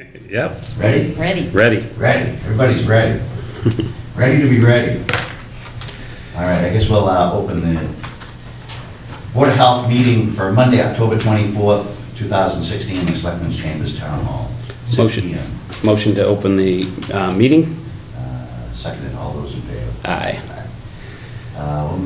Yep, Ready? Ready. ready. Ready. Everybody's ready. Ready to be ready. All right, I guess we'll uh, open the Board of Health meeting for Monday, October 24th, 2016, in the Selectmen's Chambers Town Hall. 6 Motion. PM. Motion to open the uh, meeting? Uh, Seconded, all those in favor? Aye. Uh,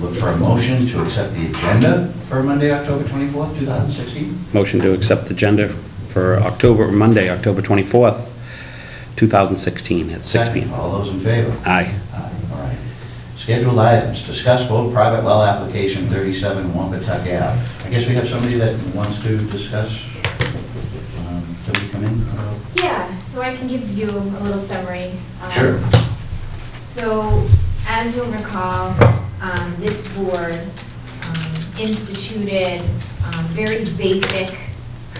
we'll Look for a motion to accept the agenda for Monday, October 24th, 2016. Motion to accept the agenda for October, Monday, October 24th, 2016 at 6 Second, PM. All those in favor? Aye. Aye, all right. Scheduled items, discuss vote private well application 37 Wampatuck Ave. I guess we have somebody that wants to discuss. Um, Can we come in? Yeah, so I can give you a little summary. Um, Sure. So, as you'll recall, um, this board um, instituted um, very basic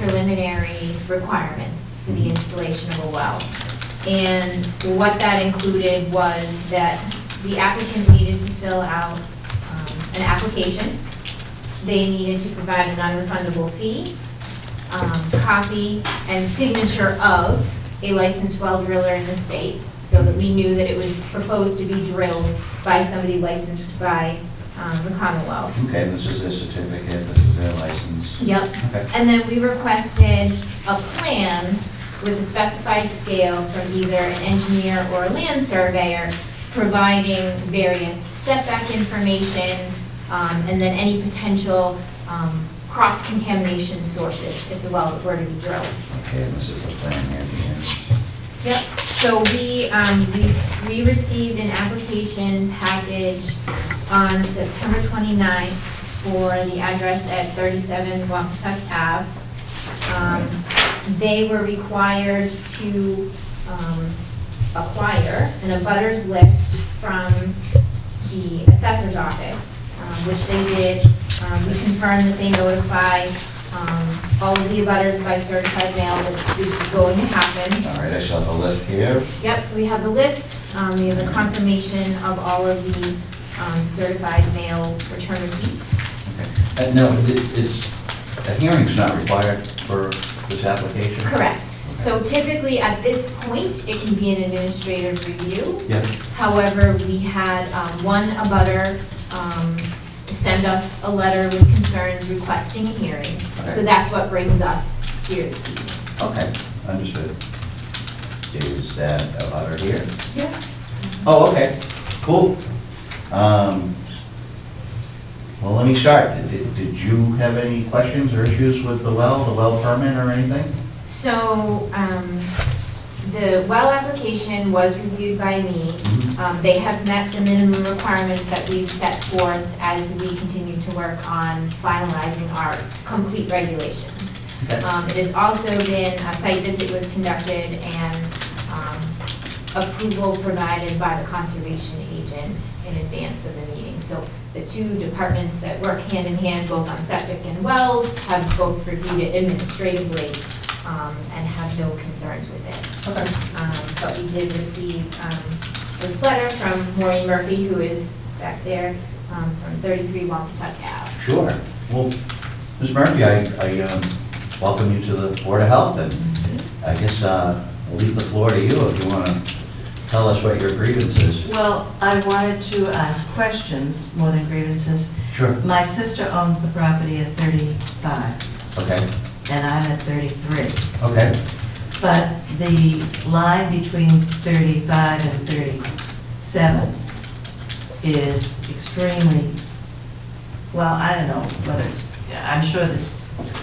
preliminary requirements for the installation of a well. And what that included was that the applicant needed to fill out um, an application. They needed to provide a non-refundable fee, um, copy and signature of a licensed well driller in the state, so that we knew that it was proposed to be drilled by somebody licensed by um, the Commonwealth. Okay, this is their certificate, this is their license. Yep. Okay. And then we requested a plan with a specified scale from either an engineer or a land surveyor, providing various setback information, um, and then any potential um, cross-contamination sources if the well were to be drilled. Okay, and this is the plan here. at the end. Yep, so we, um, we, we received an application package on September 29th for the address at 37 Wampatuck Ave. Um, They were required to, um, acquire an abutters list from the assessor's office, um, which they did. Um, we confirmed that they notify, um, all of the abutters by certified mail that this is going to happen. All right, I saw the list here. Yep, so we have the list, um, we have the confirmation of all of the, um, certified mail return receipts. Okay. Uh, No, it- it's, a hearing's not required for this application? Correct. So typically, at this point, it can be an administrative review. Yeah, However, we had, um, one abutter, um, send us a letter with concerns requesting a hearing. So Okay. that's what brings us here this evening. okay, understood. Is that a butter here? Yes. Oh, okay, cool. Um, Well, let me start. Did did you have any questions or issues with the well, the well permit or anything? So, um, the well application was reviewed by me. Um, They have met the minimum requirements that we've set forth as we continue to work on finalizing our complete regulations. Okay. Um, It has also been, a site visit was conducted and um, approval provided by the conservation agent in advance of the meeting. So the two departments that work hand in hand, both on septic and wells, have both reviewed it administratively um, and have no concerns with it. Okay. Um, But we did receive um, a letter from Maureen Murphy, who is back there, um, from 33 Wampatuck Ave. Sure. Well, Ms. Murphy, I I um, welcome you to the Board of Health, and I guess uh, I'll leave the floor to you if you want to tell us what your grievance is. Well, I wanted to ask questions more than grievances. Sure. My sister owns the property at 35, Okay, and I'm at 33. okay, But the line between 35 and 37 is extremely, well, I don't know whether it's, I'm sure it's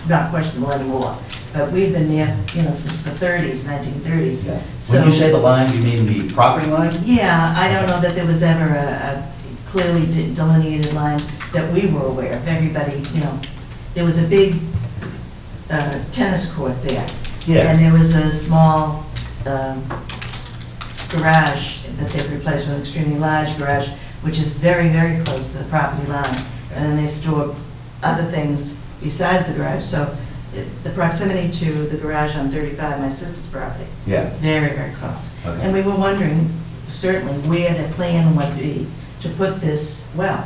not questionable anymore, but we've been there, you know, since the 30s, 1930s. Yeah. So- When you say the line, you mean the property line? Yeah, I don't know that there was ever a a clearly de- delineated line that we were aware of. Everybody, you know, there was a big uh, tennis court there. And there was a small um, garage that they've replaced with an extremely large garage, which is very, very close to the property line. And then they store other things besides the garage. So it- the proximity to the garage on 35, my sister's property, Yes. is very, very close. Okay. And we were wondering certainly where the plan would be to put this well.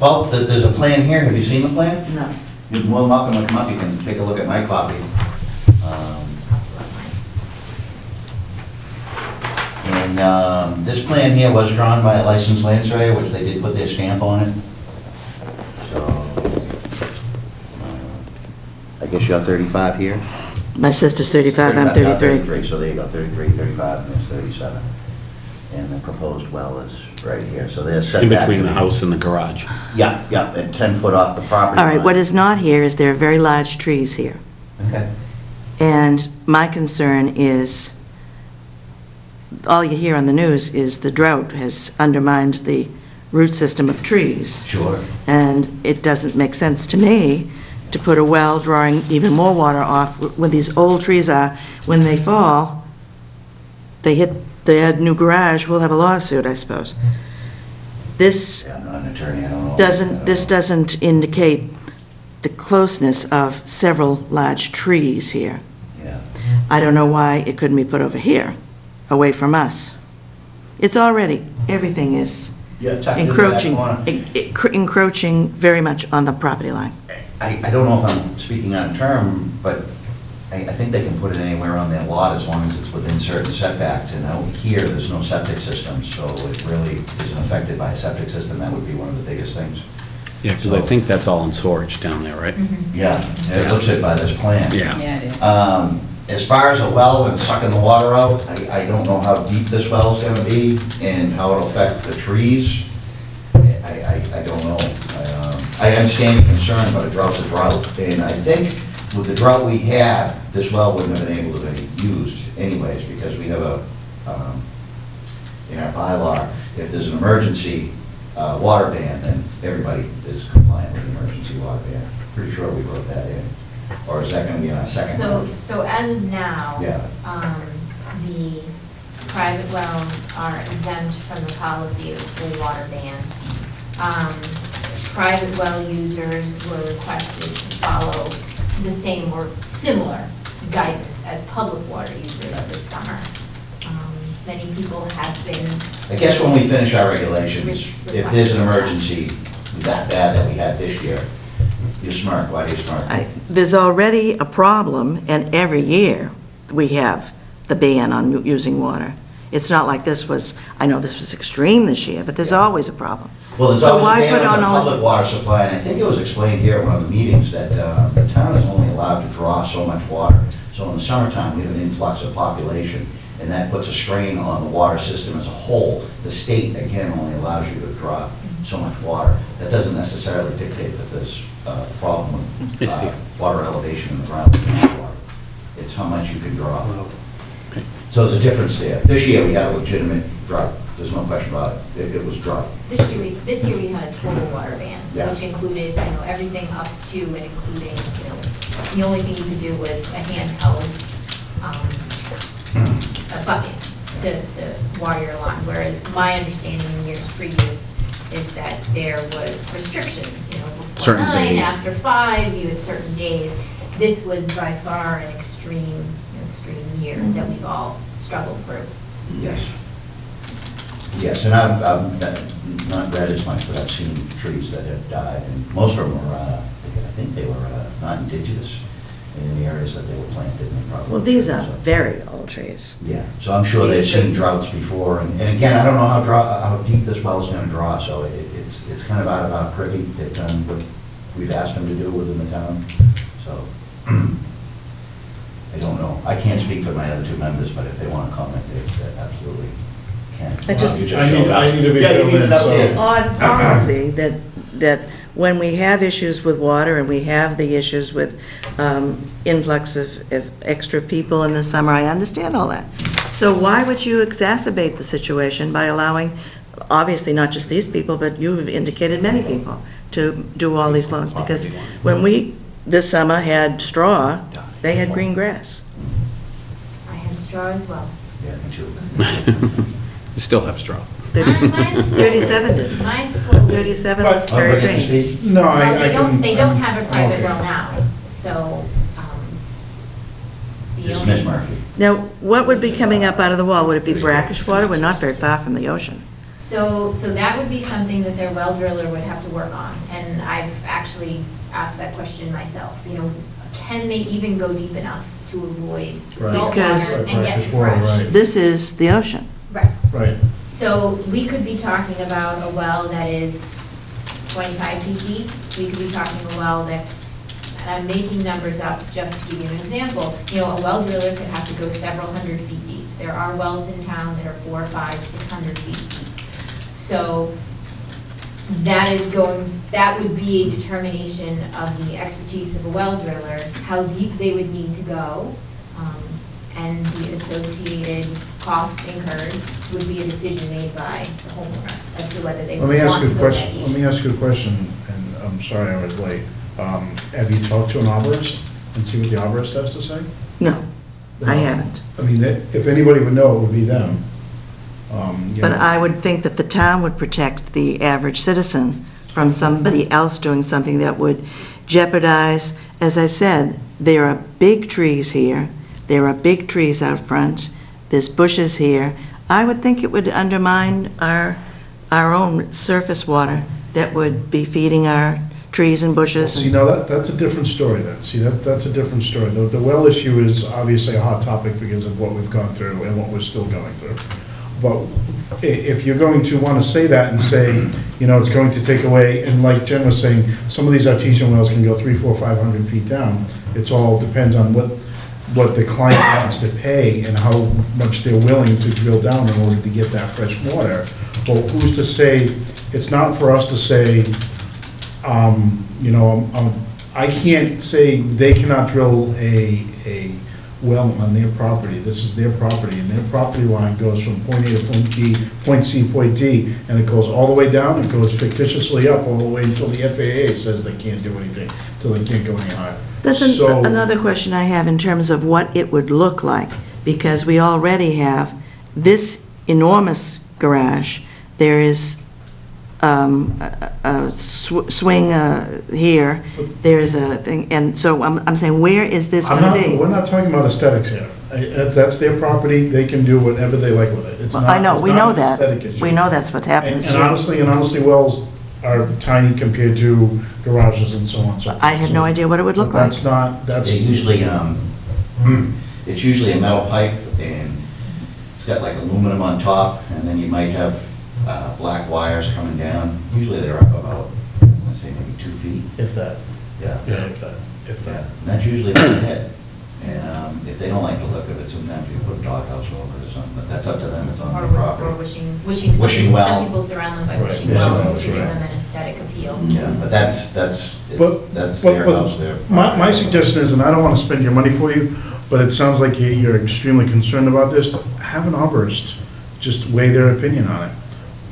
Well, th- there's a plan here, have you seen the plan? No. You're more than welcome to come up, you can take a look at my copy. Um, And um, this plan here was drawn by a licensed land surveyor, which they did put their stamp on it. So, uh, I guess you're 35 here? My sister's 35, I'm 35, 33. So there you go, 33, 35, and there's 37. And the proposed well is right here, so they're set In back. between the house and the garage. Yeah, yeah, at 10 foot off the property All right, line. what is not here is there are very large trees here. Okay, And my concern is, all you hear on the news is the drought has undermined the root system of trees. sure. And it doesn't make sense to me to put a well drawing even more water off when these old trees are, when they fall, they hit the new garage, we'll have a lawsuit, I suppose. This Yeah, I'm not an attorney, I don't know. Doesn't, this doesn't indicate the closeness of several large trees here. Yeah, I don't know why it couldn't be put over here, away from us. It's already, everything is yeah, tucked into that encroaching, corner. en- encroaching very much on the property line. I, I don't know if I'm speaking out of term, but I, I think they can put it anywhere on their lot as long as it's within certain setbacks. And out here, there's no septic system, so it really isn't affected by a septic system. That would be one of the biggest things. Yeah, because I think that's all in storage down there, right? Yeah, it looks it by this plan. Yeah. Yeah, it is. Um, As far as a well and sucking the water out, I, I don't know how deep this well's gonna be and how it'll affect the trees. I, I, I don't know. I, um, I understand your concern, but a drought's a drought. And I think with the drought we had, this well wouldn't have been able to be used anyways, because we have a, um, in our bylaw, if there's an emergency, uh, water ban, then everybody is compliant with the emergency water ban. Pretty sure we wrote that in. Or is that gonna be on a second? So, one? so as of now, Yeah. um, the private wells are exempt from the policy of full water ban. Um, private well users were requested to follow the same or similar guidance as public water users this summer. Um, Many people have been, I guess when we finish our regulations, if there's an emergency that bad that we had this year, you smirk, why do you smirk? I- There's already a problem, and every year we have the ban on using water. It's not like this was, I know this was extreme this year, but there's always a problem. Well, there's So always why a put ban on on the all this- public water supply, and I think it was explained here at one of the meetings that uh, the town is only allowed to draw so much water. So in the summertime, we have an influx of population, and that puts a strain on the water system as a whole. The state, again, only allows you to draw so much water. That doesn't necessarily dictate that there's a problem with It's uh, the- water elevation in the ground. water. It's how much you can draw. Okay. So there's a difference there. This year, we had a legitimate drought, there's no question about it. It- It was dry. this year, we this year we had a total water ban, Yeah. which included, you know, everything up to and including, you know, the only thing you could do was a handheld, um, a bucket to, to water your lawn, whereas my understanding in years previous is that there was restrictions, you know, before Certain nine, days. after five, you had certain days. This was by far an extreme, an extreme year that we've all struggled through. Yes. Yes, and I've, I've not read as much, but I've seen trees that have died, and most of them were, uh, I think they were uh, not indigenous in the areas that they were planted in. probably. Well, these are So, very old trees. Yeah, so I'm sure they've seen droughts before, and, and again, I don't know how draw, how deep this well is gonna draw, so it, it's, it's kind of out of our privy. They've done what we've asked them to do within the town, so. I don't know. I can't speak for my other two members, but if they wanna comment, they they absolutely can. I just- You I need- showed up. I need to be Yeah, you filled need in, an so- update. Odd policy that, that when we have issues with water and we have the issues with um, influx of, of extra people in the summer, I understand all that. So why would you exacerbate the situation by allowing, obviously not just these people, but you've indicated many people, to do all these laws? Because when we, this summer, had straw, they had green grass. I had straw as well. Yeah, I think she'll- You still have straw. Mine- mine's- 37 did. Mine's slowly. 37 But- is very bring it to green. No, Well, I, I they don't, can. they don't have a private well now, so, um, the This only- Miss Murphy. Now, what would be coming up out of the wall? Would it be brackish water? We're not very far from the ocean. So, so that would be something that their well driller would have to work on, and I've actually asked that question myself, you know, can they even go deep enough to avoid Right. salt Because- water and get to fresh? This is the ocean. Right. So we could be talking about a well that is 25 feet deep. We could be talking a well that's, and I'm making numbers up just to give you an example. You know, a well driller could have to go several hundred feet deep. There are wells in town that are four, five, 600 feet deep. So that is going, that would be a determination of the expertise of a well driller, how deep they would need to go, and the associated cost incurred would be a decision made by the homeowner as to whether they Let me ask want you to a go that question, let deep. me ask you a question, and I'm sorry I was late. Um, Have you talked to an arborist and see what the arborist has to say? No, I haven't. I mean, that- if anybody would know, it would be them. Um, you But know. I would think that the town would protect the average citizen from somebody else doing something that would jeopardize, as I said, there are big trees here, there are big trees out front, there's bushes here. I would think it would undermine our, our own surface water that would be feeding our trees and bushes. See, now that, that's a different story then. See, that, that's a different story. The, the well issue is obviously a hot topic because of what we've gone through and what we're still going through. But i- if you're going to want to say that and say, you know, it's going to take away, and like Jen was saying, some of these artesian wells can go three, four, five hundred feet down. It's all depends on what, what the client wants to pay and how much they're willing to drill down in order to get that fresh water. Well, who's to say, it's not for us to say, um, you know, um, I can't say they cannot drill a, a well on their property. This is their property, and their property line goes from point A to point B, point C, point D, and it goes all the way down, it goes fictitiously up all the way until the FAA says they can't do anything, till they can't go any higher. That's an- So- another question I have in terms of what it would look like, because we already have this enormous garage. There is um, a a sw- swing uh, here, there's a thing, and so I'm I'm saying, where is this I'm going not, to be? we're not talking about aesthetics here. I- If that's their property, they can do whatever they like with it. It's Well, not, I know, it's we not know an that. aesthetic issue. We know that's what's happening. And and honestly, and honestly, wells are tiny compared to garages and so on and so forth. I have no idea what it would look like. That's not, They that's, usually, um, it's usually a metal pipe, and it's got like aluminum on top, and then you might have uh, black wires coming down. Usually they're up about, let's say, maybe two feet. if that, Yeah. yeah, if that, if Yeah, that. and that's usually what they hit. And um, if they don't like the look of it, sometimes you put a doghouse over it or something, but that's up to them, it's on Or their or property. wishing, wishing, some Wishing people- well. some people surround them by Right, wishing yeah, wells that's to give right. them an aesthetic appeal. Yeah, but that's, that's, it's- But, that's but, their house, their. but, my, my suggestion is, and I don't wanna spend your money for you, but it sounds like you- you're extremely concerned about this, have an arborist just weigh their opinion on it.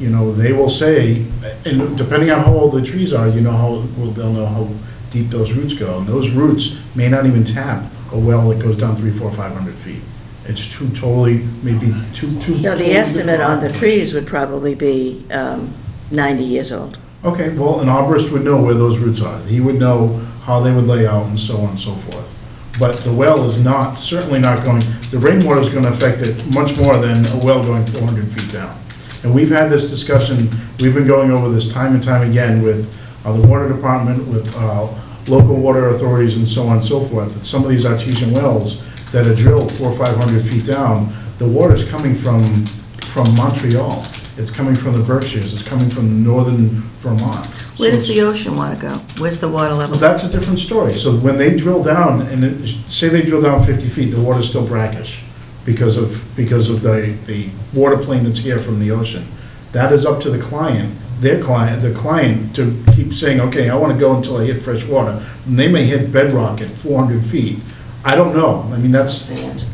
You know, they will say, and depending on how old the trees are, you know how, well, they'll know how deep those roots go, and those roots may not even tap a well that goes down three, four, five hundred feet. It's two totally, maybe two, two. No, the totally estimate on the different trees would probably be um, 90 years old. Okay, well, an arborist would know where those roots are. He would know how they would lay out and so on and so forth. But the well is not, certainly not going, the rainwater is going to affect it much more than a well going 400 feet down. And we've had this discussion, we've been going over this time and time again with uh, the water department, with uh, local water authorities and so on and so forth, that some of these artesian wells that are drilled four or 500 feet down, the water is coming from, from Montreal. It's coming from the Berkshires, it's coming from northern Vermont. Where So does the ocean want to go? Where's the water level? That's a different story. So when they drill down, and it- say they drill down 50 feet, the water's still brackish because of, because of the, the water plane that's here from the ocean. That is up to the client, their client, the client to keep saying, okay, I want to go until I hit fresh water. And they may hit bedrock at 400 feet. I don't know. I mean, that's, Sand.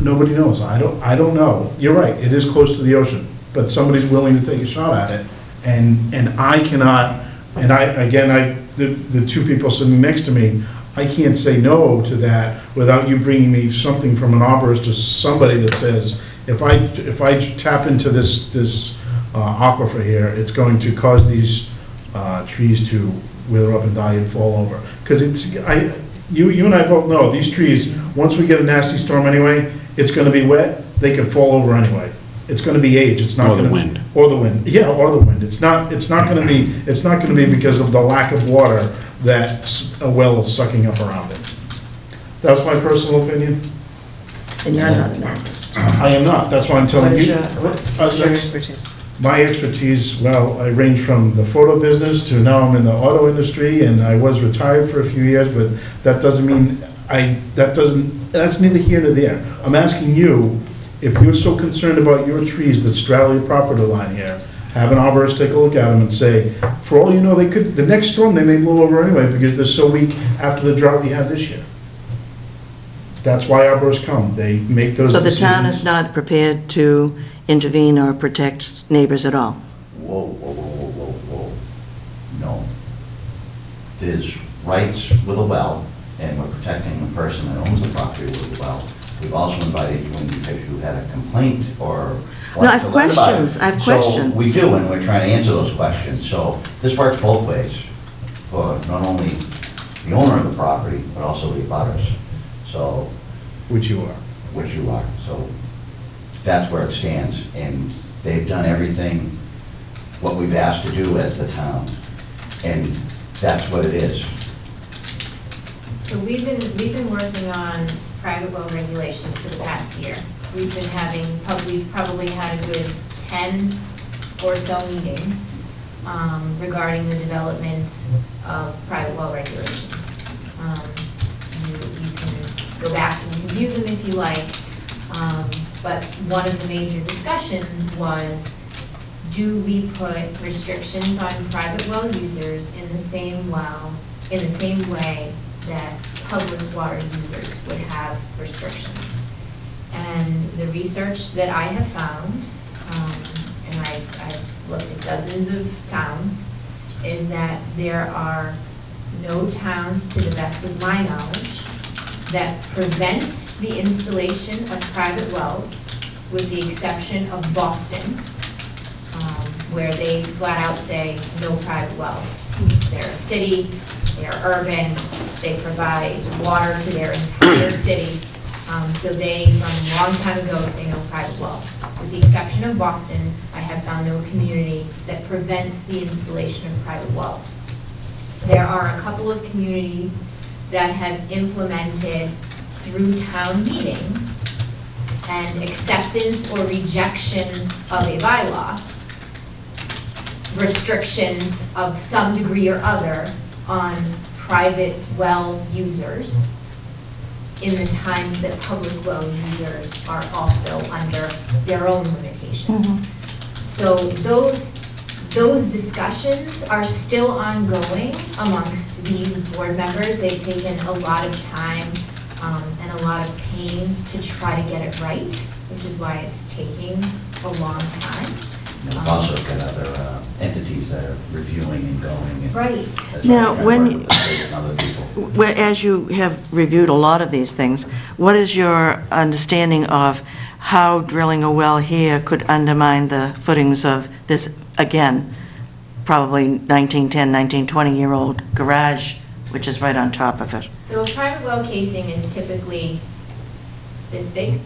nobody knows. I don't, I don't know. You're right, it is close to the ocean, but somebody's willing to take a shot at it. And, and I cannot, and I, again, I, the, the two people sitting next to me, I can't say no to that without you bringing me something from an arborist or somebody that says, if I, if I tap into this, this uh, aquifer here, it's going to cause these uh, trees to wither up and die and fall over. Because it's, I, you, you and I both know, these trees, once we get a nasty storm anyway, it's gonna be wet, they can fall over anyway. It's gonna be age, it's not Or the gonna. wind. Or the wind, yeah, or the wind. It's not, it's not gonna be, it's not gonna be because of the lack of water that s- a well is sucking up around it. That's my personal opinion. And you're not an arborist. I am not, that's why I'm What telling is you. your, what Uh, is your that's- expertise? My expertise, well, I range from the photo business to now I'm in the auto industry, and I was retired for a few years, but that doesn't mean, I, that doesn't, that's neither here nor there. I'm asking you, if you're so concerned about your trees that straddle your property line here, have an arborist take a look at them and say, for all you know, they could, the next storm, they may blow over anyway, because they're so weak after the drought we had this year. That's why arborists come, they make those So decisions. the town is not prepared to intervene or protect neighbors at all? Whoa, whoa, whoa, whoa, whoa, whoa. No. There's rights with a well, and we're protecting the person that owns the property with the well. We've also invited you in because you had a complaint or. No, I have to learn about it. questions. I have So questions. we do, and we're trying to answer those questions. So this works both ways for not only the owner of the property, but also the abutters. So, Which you are. which you are. So that's where it stands. And they've done everything, what we've asked to do as the town. And that's what it is. So we've been, we've been working on private well regulations for the past year. We've been having, we've probably had a good 10 or so meetings um, regarding the development of private well regulations. Um, You you can go back and review them if you like, Um, but one of the major discussions was, do we put restrictions on private well users in the same well, in the same way that public water users would have restrictions? And the research that I have found, um, and I've, I've looked at dozens of towns, is that there are no towns, to the best of my knowledge, that prevent the installation of private wells, with the exception of Boston, um, where they flat out say, no private wells. They're a city, they're urban, they provide water to their entire city. Um, So they, from a long time ago, say no private wells. With the exception of Boston, I have found no community that prevents the installation of private wells. There are a couple of communities that have implemented through town meeting and acceptance or rejection of a bylaw, restrictions of some degree or other on private well users in the times that public well users are also under their own limitations. So those, those discussions are still ongoing amongst these board members. They've taken a lot of time um, and a lot of pain to try to get it right, which is why it's taking a long time. And we've also got other uh, entities that are reviewing and going. and Right. that's Now, why I when- work with the state and other people. Where- As you have reviewed a lot of these things, what is your understanding of how drilling a well here could undermine the footings of this, again, probably 1910, 1920-year-old garage, which is right on top of it? So a private well casing is typically this big,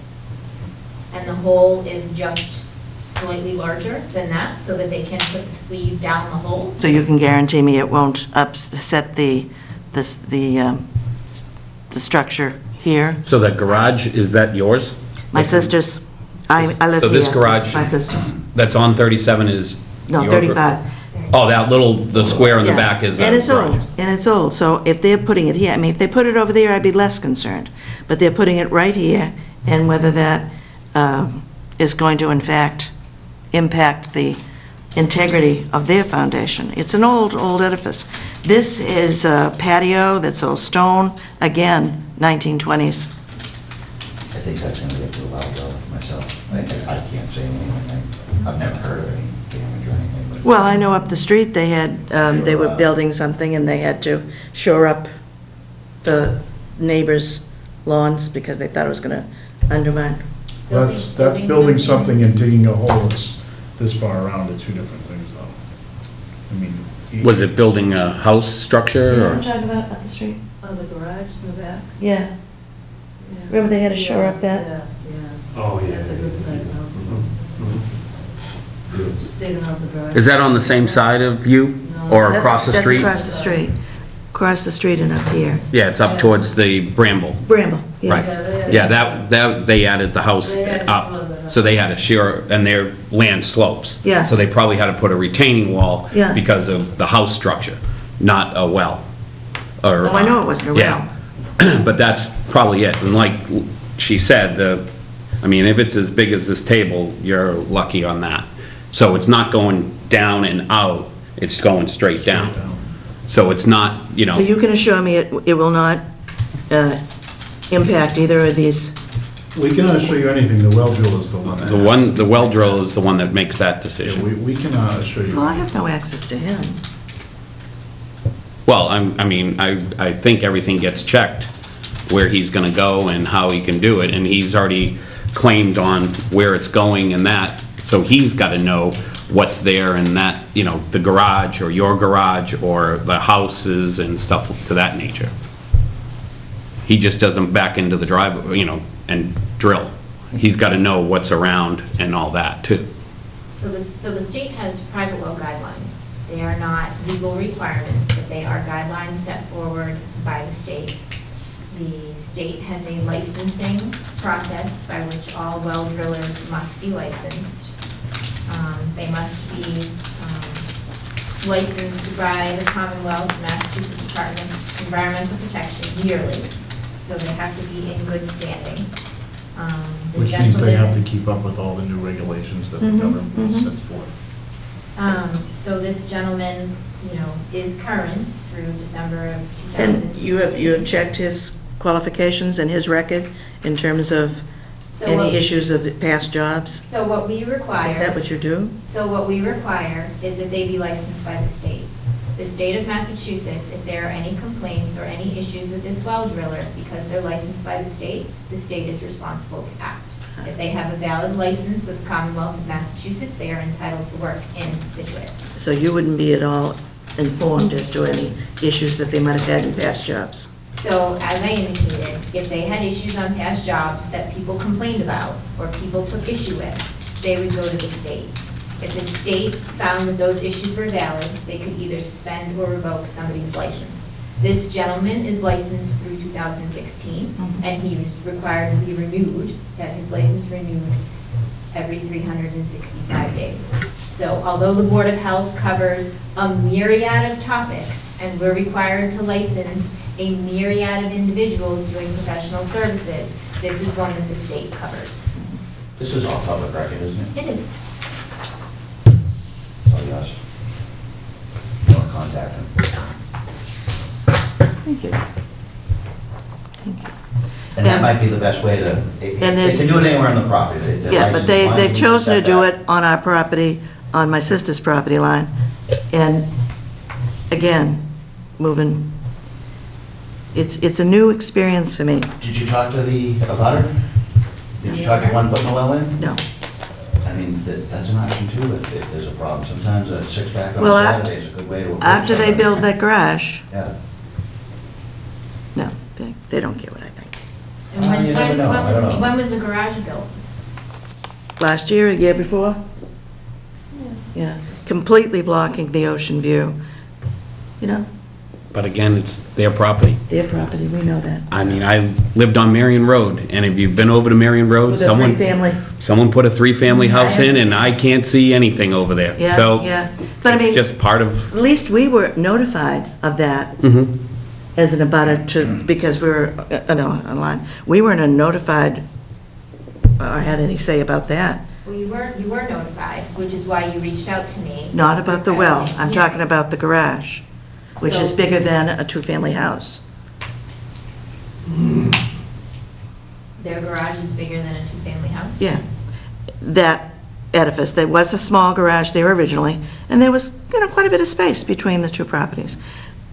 and the hole is just slightly larger than that, so that they can put the sleeve down the hole. So you can guarantee me it won't upset the, this, the, um, the structure here? So that garage, is that yours? My sister's, I, I live So here. this garage- My sister's, That's on 37 is? no, your- 35. Oh, that little, the square in the Yeah. back is And a it's old, and it's old, so if they're putting it here, I mean, if they put it over there, I'd be less concerned. But they're putting it right here, and whether that um, is going to in fact impact the integrity of their foundation. It's an old, old edifice. This is a patio that's all stone, again, 1920s. I think that's gonna get to a while though, myself. I, I can't say anything. I- I've never heard of any damage or anything, but. Well, I know up the street, they had, um, they were building something, and they had to shore up the neighbors' lawns because they thought it was going to undermine. That's, that's building something and digging a hole that's this far around are two different things, though. I mean. you- Was it building a house structure or? talking about, up the street? Oh, the garage in the back? Yeah. Yeah. Remember they had to shore up that? Yeah, yeah. Oh, yeah. That's a good sized house. Mm-hmm, mm-hmm. Digging out the garage. Is that on the same side of you No. or That's- across the street? That's across the street. across the street and up here. Yeah, it's up towards the Bramble. Bramble, Right. Yeah, that, that, they added the house They added up, further. So they had to share, and their land slopes. Yeah. So they probably had to put a retaining wall. Yeah. Because of the house structure, not a well. Or, Oh, I know it wasn't a well. Yeah. But that's probably it, and like she said, the, I mean, if it's as big as this table, you're lucky on that. So it's not going down and out, it's going straight down. So it's not, you know. So you can assure me it, it will not uh, impact either of these? We cannot show you anything, the well drill is the one. that- The one, the well drill is the one that makes that Yeah, decision. we, we cannot uh, assure you. Well, I have no access to him. Well, I'm, I mean, I, I think everything gets checked, where he's gonna go and how he can do it, and he's already claimed on where it's going and that, so he's gotta know what's there and that, you know, the garage, or your garage, or the houses and stuff to that nature. He just doesn't back into the drive, you know, and drill. He's gotta know what's around and all that, too. So the, so the state has private well guidelines. They are not legal requirements, but they are guidelines set forward by the state. The state has a licensing process by which all well drillers must be licensed. Um, They must be um, licensed by the Commonwealth, Massachusetts Department of Environmental Protection yearly, so they have to be in good standing. Um, the Which means they have to keep up with all the new regulations that the Mhm, government mhm. sets forth. Um, so this gentleman, you know, is current through December of 2016. And you have, you have checked his qualifications and his record in terms of So any what- issues of past jobs? So what we Is require. that what you do? So what we require is that they be licensed by the state. The state of Massachusetts, if there are any complaints or any issues with this well driller, because they're licensed by the state, the state is responsible to act. If they have a valid license with the Commonwealth of Massachusetts, they are entitled to work in Scituate. So you wouldn't be at all informed as to any issues that they might have had in past jobs? So as I indicated, if they had issues on past jobs that people complained about or people took issue with, they would go to the state. If the state found that those issues were valid, they could either suspend or revoke somebody's license. This gentleman is licensed through 2016, Mhm. and he was required to be renewed, have his license renewed every 365 days. So although the Board of Health covers a myriad of topics, and we're required to license a myriad of individuals doing professional services, this is one that the state covers. This is all public record, isn't it? It is. It's all yours. You want to contact him? Thank you. Thank you. And that And- might be the best way to, they they And there's- can do it anywhere on the property. They- they're Yeah, but licensed they, as long they've chosen to do back. it on our property, on my sister's property line. And again, moving, it's, it's a new experience for me. Did you talk to the abutter? Did you talk to one putting the well in? No. I mean, that, that's an option too, if, if there's a problem. Sometimes a six-pack on Well, a after- Saturday is a good way to. approach After they somebody. build that garage, Yeah. no, they, they don't care what I think. And Uh, when, you never when, know. when I don't was, know. when was the garage built? Last year, a year before? Yeah, completely blocking the ocean view. You know, But again, it's their property. their property, we know that. I mean, I lived on Marion Road, and if you've been over to Marion Road, With a someone, three-family, someone put a three-family house in, and I can't see anything over there. yeah, yeah. But I it's mean, just part of, at least we were notified of that Mhm. as an abutter to, because we were, uh, no, online. We weren't notified or had any say about that. Well, you were, you were notified, which is why you reached out to me. Not about the well. I'm talking about the garage, which is So- bigger than a two-family house. Their garage is bigger than a two-family house? Yeah. That edifice, there was a small garage there originally, and there was, you know, quite a bit of space between the two properties.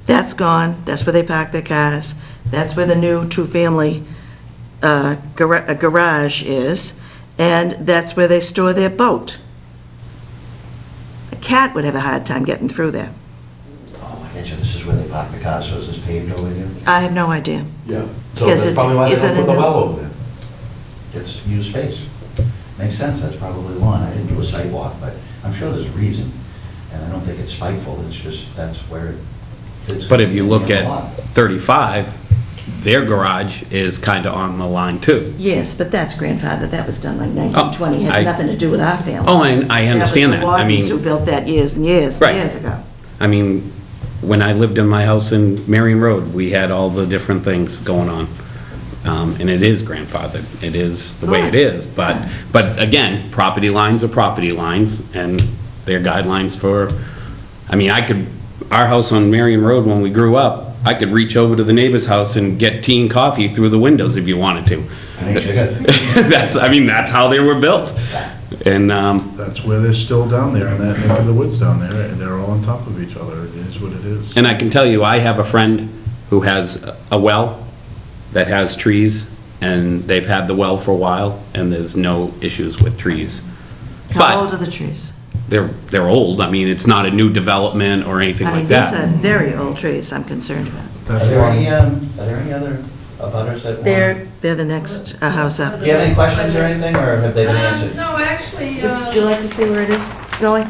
That's gone, that's where they park their cars, that's where the new two-family uh, gar- uh, garage is, and that's where they store their boat. A cat would have a hard time getting through there. Oh, I get you. This is where they park the cars, so is this paved over here? I have no idea. Yeah. So Because that's it's- probably why they is it don't put the the- well over there. It's used space. Makes sense, that's probably one. I didn't do a sidewalk, but I'm sure there's a reason. And I don't think it's spiteful, it's just, that's where it It's- But if you look a at lot. 35, their garage is kind of on the line too. Yes, but that's grandfather, that was done like 1920, Oh, I- had nothing to do with our family. Oh, and I understand that. That I was the Wardens who mean, built that years and years, Right. years ago. I mean, when I lived in my house in Marion Road, we had all the different things going on. Um, and it is grandfathered. It is the way it is. But, but again, property lines are property lines and they're guidelines for, I mean, I could, our house on Marion Road, when we grew up, I could reach over to the neighbor's house and get tea and coffee through the windows if you wanted to. I think you That's, I mean, that's how they were built. And, um, That's where they're still down there, in that neck of the woods down there, and they're all on top of each other, it is what it is. And I can tell you, I have a friend who has a well that has trees, and they've had the well for a while, and there's no issues with trees. How old But are the trees? they're, they're old, I mean, it's not a new development or anything I mean, like these are that. very old trees I'm concerned about. Are That's there any, why, um, are there any other abutters that want? They're, they're the next uh, house up. Do you have any questions or anything, or have they been Uh, answered? No, actually, Would you uh, like to see where it is going?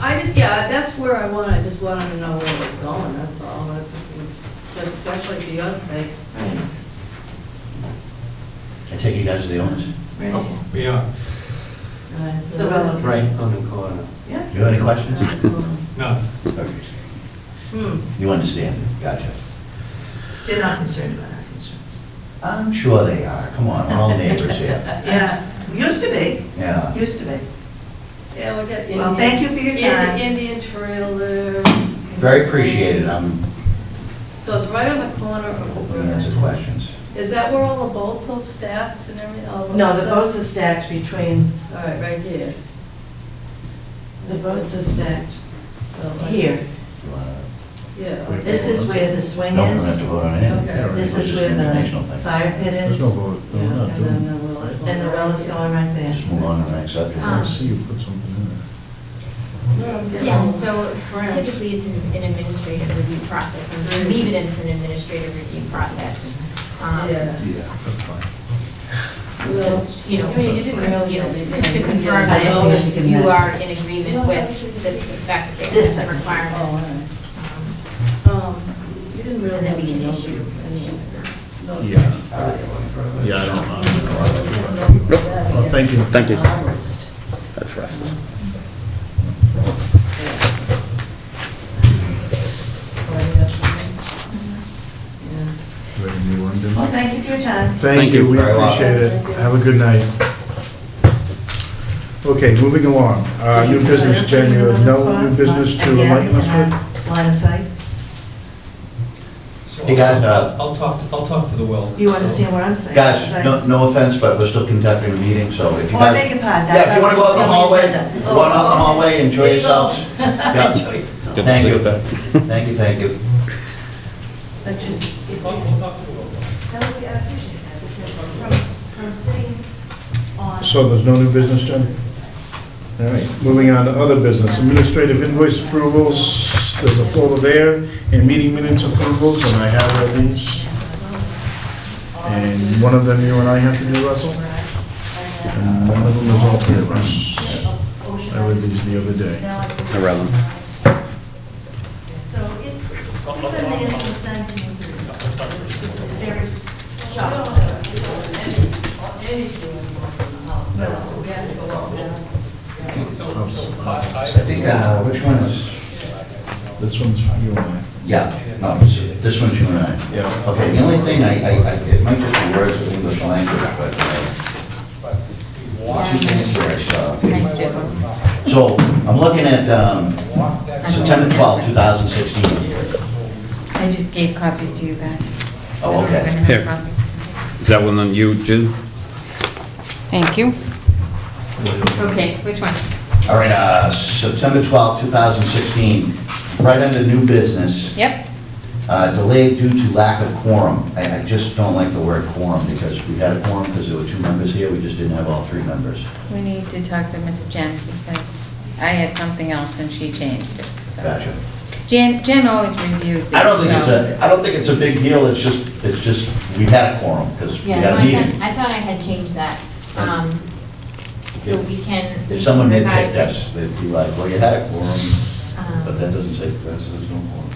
I just, yeah, that's where I wanted, I just wanted to know where it was going, that's all. But Especially for your sake. I take you guys are the owners. We are, Uh, It's the well right on the corner. Do you have any questions? No, Okay. Hmm. You understand, gotcha. They're not concerned about our concerns. I'm sure they are, come on, we're all neighbors here. Yeah, used to be, Yeah. used to be. Yeah, we got Indian. Well, thank you for your Indi- time. Indian trail there. Very appreciated, I'm So it's right on the corner of the willing to answer bridge. questions. Is that where all the boats are stacked and everything? all No, the stuff? boats are stacked between, All right, right here. the boats are stacked oh, So, like- here. You wanna- Yeah. This is where the swing No, we don't have is. to on anything. Okay. This is where the fire pit there's is. no vote, Yeah, we're and not then doing. the will is. And the well is going right there. Just move on to the next subject. I see you put something in there. Yeah, so typically it's an an administrative review process, and we leave it as an administrative review process. Um, Yeah. Yeah, that's fine. Just, you know, I mean, you didn't really- you know, you to confirm I don't that you you are in agreement with the the fact that they This have I the requirements. You didn't really have any issue- no- Yeah, All right, going further. yeah, I don't know. Well, thank you. Thank you. Arborist. That's right. Right up there. Ready to move? Well, thank you for your time. Thank Thank you, you. we Very well. appreciate it. Have a good night. Okay, moving along. Uh, New business, consider Jen, you have putting no new business to Again, enlighten us in with? Line of sight? So Hey, guys, uh, I'll I'll talk, to- I'll talk to the well. You understand what I'm saying? Because Guys, I- no, no offense, but we're still conducting a meeting, so if you Oh, I guys. beg your pardon. Yeah, if you wanna go out in the hallway, agenda. go on out in the hallway, enjoy There yourselves. Yeah. Good to Thank you. Thank you, thank you. But just, it's- I'll I'll talk to the well. that would I appreciate that, because from, from sitting on. So there's no new business, Jen? All right, moving on to other business, administrative invoice approvals, there's a folder there, and meeting minutes approvals, and I have all these. And one of them you and I have to do, Russell? And one of them is all three of us. I read these the other day. I read them. So it's, it's been there since nineteen thirty. It's a very short. I think, uh, which one is, This one's for you and I. yeah, no, this this one's you and I. Yeah. Okay, the only thing, I, I, I- it might just be words of English language, but, uh, two things here I saw. So, I'm looking at, um, September twelfth, two thousand sixteen. I just gave copies to you guys. Oh, okay. Here. Is that one on you, Jim? Thank you. Okay, which one? All right, uh, September twelfth, two thousand sixteen, right under new business, Yep, uh, delayed due to lack of quorum. I, I just don't like the word quorum, because we had a quorum because there were two members here, we just didn't have all three members. we need to talk to Miss Jen because I had something else and she changed it, so. Gotcha. Jen, Jen always reviews it. I don't think it's so- a, I don't think it's a big deal, it's just, it's just, we had a quorum, because we Yeah, had no, a I meeting. thought, I thought I had changed that. Um, So we can. If someone revise nitpicked it. us, they'd be like, well, you had a quorum, Um, but that doesn't say, that says no quorum.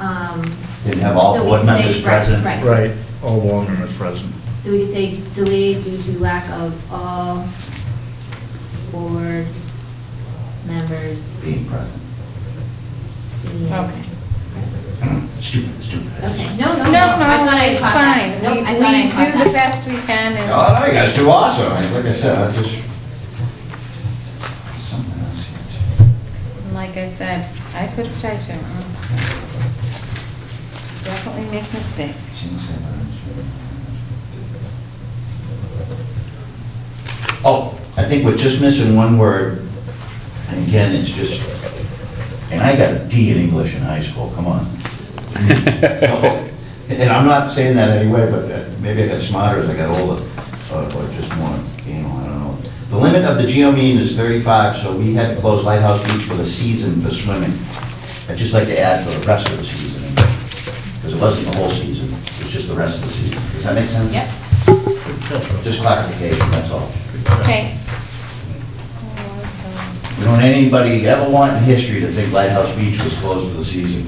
um. Didn't have all so we board could say- members right, present. Right. Right, all board members present. So we could say delayed due to lack of all board members Being present. being. Okay. Stupid, stupid. Okay, no, no, No, no, I thought no, it's caught that. fine. Nope, We, I thought I we caught do that. the best we can and. Oh, no, you guys do awesome. Like I said, I just, something else here. Like I said, I could have typed it wrong. Definitely make mistakes. Oh, I think we're just missing one word, and again, it's just, and I got a D in English in high school, come on. And I'm not saying that anyway, but uh, maybe I got smarter as I got older, or or just more, you know, I don't know. The limit of the geo mean is 35, so we had to close Lighthouse Beach for the season for swimming. I'd just like to add for the rest of the season, because it wasn't the whole season, it was just the rest of the season. Does that make sense? Yep. Just clarification, that's all. Okay. We don't anybody ever want in history to think Lighthouse Beach was closed for the season.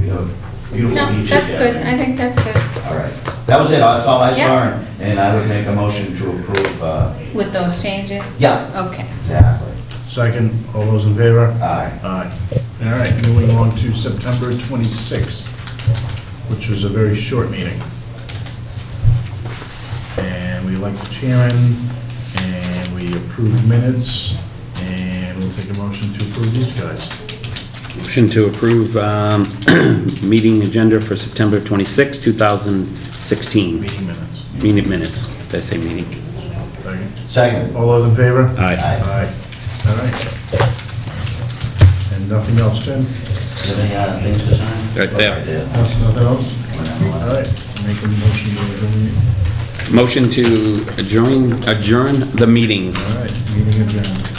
We have beautiful No, beaches that's down good. I think that's good. All right. That was it, that's all I Yeah. saw, and- and I would make a motion to approve, uh, With those changes? yeah, Okay. exactly. Second, all those in favor? Aye. Aye. All right, moving on to September 26th, which was a very short meeting. And we elect the chairman, and we approve minutes, and we'll take a motion to approve these guys. Motion to approve um, meeting agenda for September 26, 2016. Meeting minutes. Meeting minutes, did I say meeting? Second. Second. All those in favor? Aye. Aye. Aye. All right. And nothing else, Tim? Is there any uh, things to sign? Right there. Nothing nothing else? All right, make a motion to adjourn. Motion to adjourn, adjourn the meeting. All right, meeting adjourned.